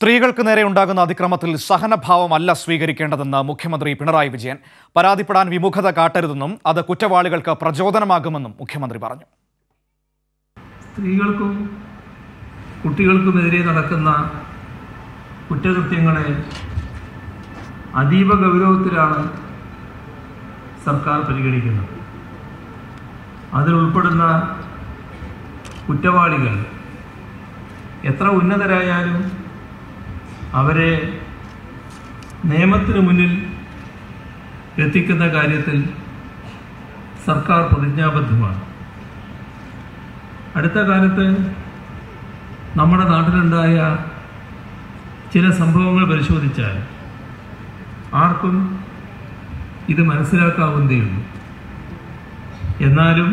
സ്ത്രീകൾക്ക് നേരെ ഉണ്ടാകുന്ന അതിക്രമത്തിൽ സഹനഭാവമല്ല സ്വീകരിക്കേണ്ടതെന്ന് മുഖ്യമന്ത്രി പിണറായി വിജയൻ. പരാതിപ്പെടാൻ വിമുഖത കാട്ടരുതെന്നും അത് കുറ്റവാളികൾക്ക് പ്രചോദനമാകുമെന്നും മുഖ്യമന്ത്രി പറഞ്ഞു. സ്ത്രീകൾക്കും കുട്ടികൾക്കുമെതിരെ നടക്കുന്ന കുറ്റകൃത്യങ്ങളെ അതീവ ഗൗരവത്തിലാണ് സർക്കാർ പരിഗണിക്കുന്നത്. അതിലുൾപ്പെടുന്ന കുറ്റവാളികൾ എത്ര ഉന്നതരായാലും അവരെ നിയമത്തിന് മുന്നിൽ എത്തിക്കുന്ന കാര്യത്തിൽ സർക്കാർ പ്രതിജ്ഞാബദ്ധമാണ്. അടുത്ത കാലത്ത് നമ്മുടെ നാട്ടിലുണ്ടായ ചില സംഭവങ്ങൾ പരിശോധിച്ചാൽ ആർക്കും ഇത് മനസ്സിലാക്കാവുന്നതേയുള്ളൂ എന്നാലും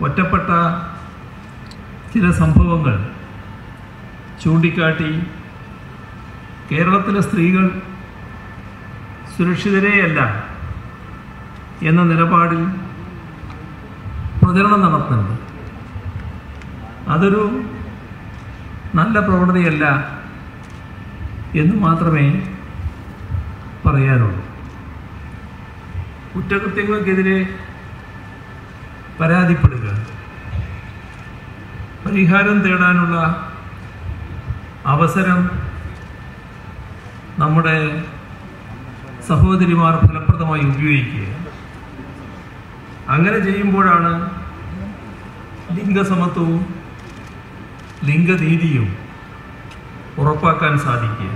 ഒറ്റപ്പെട്ട ചില സംഭവങ്ങൾ ചൂണ്ടിക്കാട്ടി കേരളത്തിലെ സ്ത്രീകൾ സുരക്ഷിതരെയല്ല എന്ന നിലപാടിൽ പ്രചരണം നടത്തുന്നുണ്ട്. അതൊരു നല്ല പ്രവണതയല്ല എന്ന് മാത്രമേ പറയാനുള്ളൂ. കുറ്റകൃത്യങ്ങൾക്കെതിരെ പരാതിപ്പെടുക പരിഹാരം തേടാനുള്ള അവസരം നമ്മുടെ സഹോദരിമാർ ഫലപ്രദമായി ഉപയോഗിക്കുക. അങ്ങനെ ചെയ്യുമ്പോഴാണ് ലിംഗസമത്വവും ലിംഗനീതിയും ഉറപ്പാക്കാൻ സാധിക്കുക.